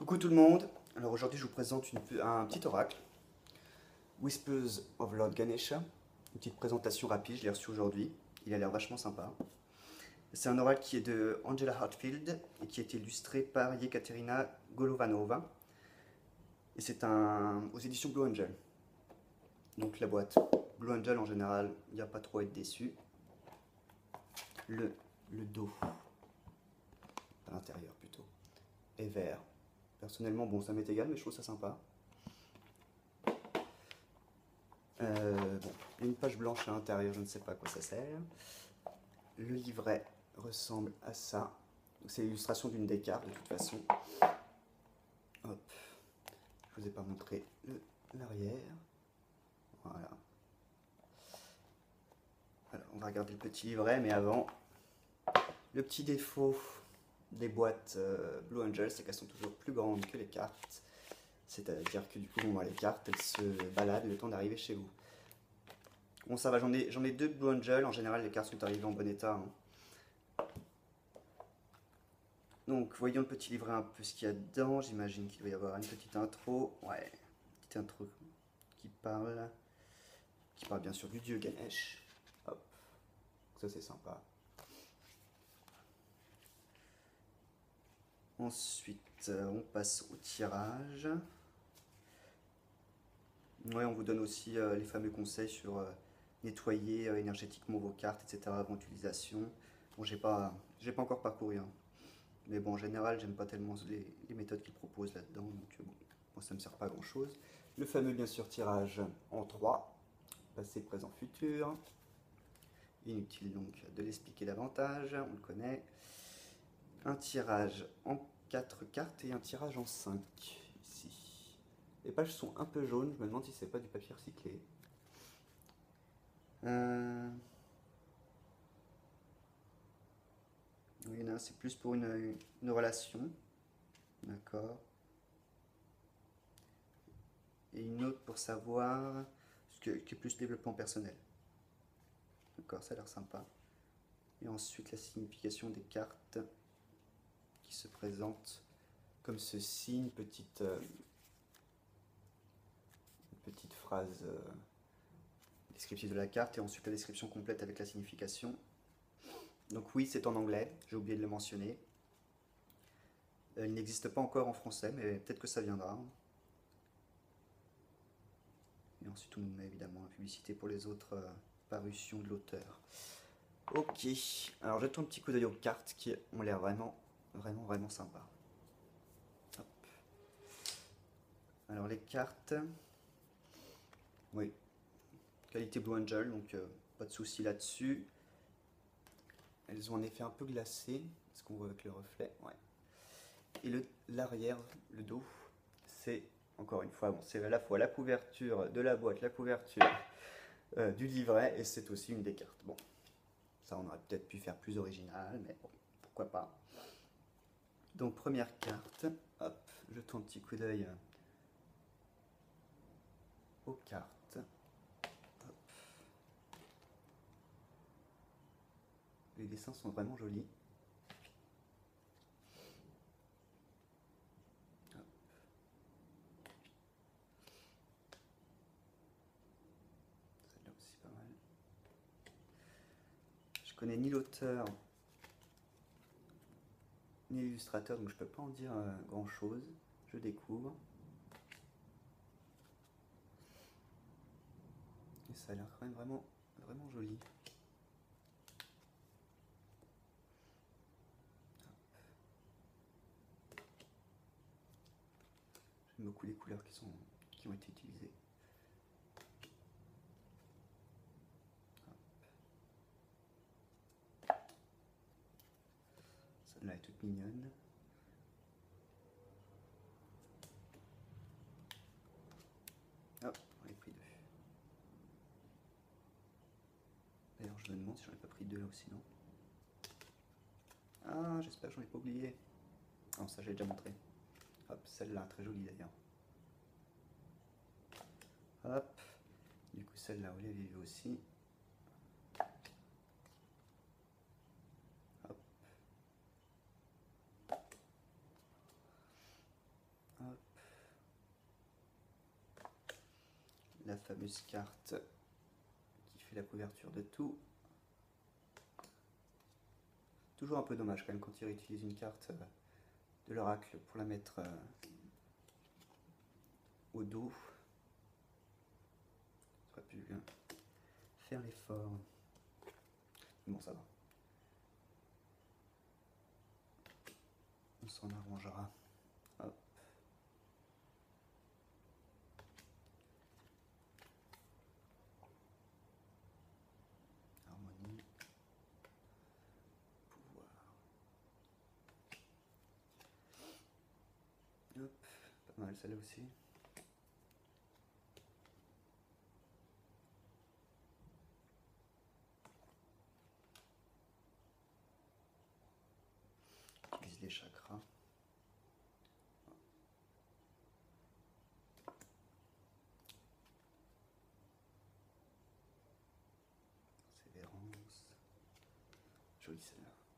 Coucou tout le monde, alors aujourd'hui je vous présente un petit oracle, Whispers of Lord Ganesha, une petite présentation rapide, je l'ai reçu aujourd'hui, il a l'air vachement sympa. C'est un oracle qui est de Angela Hartfield et qui a été illustré par Yekaterina Golovanova. Et c'est aux éditions Blue Angel. Donc la boîte Blue Angel en général, il n'y a pas trop à être déçu. Le dos, à l'intérieur plutôt, est vert. Personnellement, bon, ça m'est égal, mais je trouve ça sympa. Euh, une page blanche à l'intérieur, je ne sais pas à quoi ça sert. Le livret ressemble à ça. C'est l'illustration d'une des cartes de toute façon. Hop. Je vous ai pas montré l'arrière. Voilà. Alors, on va regarder le petit livret, mais avant, le petit défaut des boîtes euh, Blue Angel, c'est qu'elles sont toujours plus grandes que les cartes. C'est-à-dire que du coup, les cartes, elles se baladent le temps d'arriver chez vous. Bon, ça va, j'en ai, deux Blue Angel. En général, les cartes sont arrivées en bon état. Hein. Donc, voyons le petit livret un peu ce qu'il y a dedans. J'imagine qu'il doit y avoir une petite intro. Ouais, petite intro qui parle. Qui parle bien sûr du dieu Ganesh. Hop. Ça, c'est sympa. Ensuite, euh, on passe au tirage. On vous donne aussi euh, les fameux conseils sur euh, nettoyer énergétiquement vos cartes, etc. avant utilisation. Bon, j'ai pas, encore parcouru. Hein. Mais bon, en général, j'aime pas tellement les, méthodes qu'ils proposent là-dedans. Donc, bon, moi, ça me sert pas à grand chose. Le fameux, bien sûr, tirage en 3. Passé, présent, futur. Inutile donc de l'expliquer davantage, on le connaît. Un tirage en 4 cartes et un tirage en 5 ici. Les pages sont un peu jaunes, je me demande si c'est pas du papier recyclé. Euh... Oui, c'est plus pour une, relation. D'accord. Et une autre pour savoir ce qui est plus développement personnel. D'accord, ça a l'air sympa. Et ensuite la signification des cartes qui se présentent comme ceci, une petite, euh, petite phrase euh, descriptive de la carte et ensuite la description complète avec la signification. Donc oui, c'est en anglais, j'ai oublié de le mentionner. Euh, il n'existe pas encore en français, mais peut-être que ça viendra. Et ensuite, on met évidemment la publicité pour les autres parutions de l'auteur. Ok, alors jetons un petit coup d'œil aux cartes qui ont l'air vraiment, vraiment, vraiment sympas. Alors les cartes, oui, qualité Blue Angel, donc euh, pas de souci là-dessus. Elles ont un effet un peu glacé, ce qu'on voit avec le reflet. Ouais. Et l'arrière, le, dos, c'est encore une fois, bon, c'est à la fois la couverture de la boîte, la couverture euh, du livret, et c'est aussi une des cartes. Bon, ça on aurait peut-être pu faire plus original, mais bon, pourquoi pas. Donc première carte, hop, jetons un petit coup d'œil aux cartes. Les dessins sont vraiment jolis. Celle-là aussi pas mal. Je connais ni l'auteur ni l'illustrateur, donc je peux pas en dire euh, grand chose. Je découvre. Et ça a l'air quand même vraiment, vraiment joli. beaucoup les couleurs qui, sont, qui ont été utilisées. Celle-là est toute mignonne. Hop, on a pris deux. D'ailleurs, je me demande si j'en ai pas pris deux là aussi, non? Ah, j'espère que j'en ai pas oublié. Non, ça j'ai déjà montré. Hop, celle-là, très jolie d'ailleurs. Hop, du coup celle-là, vous l'avez vu aussi. Hop. La fameuse carte qui fait la couverture de tout. Toujours un peu dommage quand même quand ils réutilisent une carte euh, de l'oracle pour la mettre euh, au dos. Ça aurait pu faire l'effort. Bon, ça va. On s'en arrangera. Hop. Harmonie. Pouvoir. Hop. Pas mal celle-là aussi. Utilise les chakras. Sévérance. Jolie celle-là.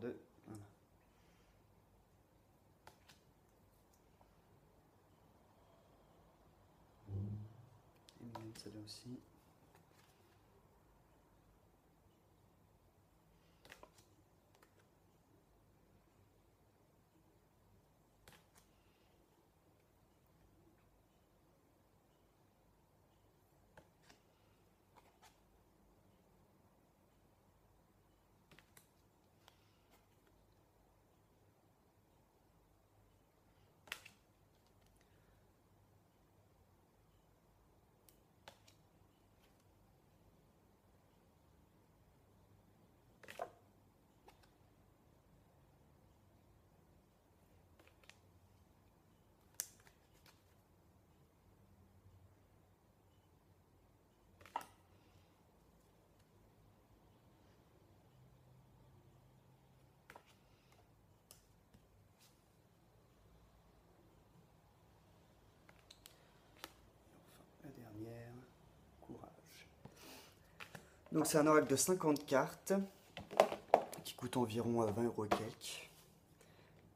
2. Et ça aussi. Donc c'est un oracle de 50 cartes qui coûte environ euh, 20 euros et quelques.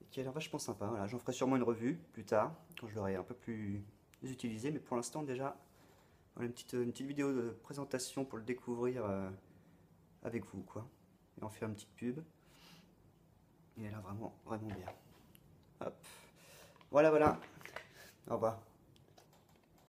Et qui a l'air vachement sympa. J'en ferai sûrement une revue plus tard, quand je l'aurai un peu plus utilisé. Mais pour l'instant déjà, voilà une petite, une petite vidéo de présentation pour le découvrir euh, avec vous. quoi. Et en faire une petite pub. Et elle a vraiment, vraiment bien. Hop. Voilà, voilà. Au revoir.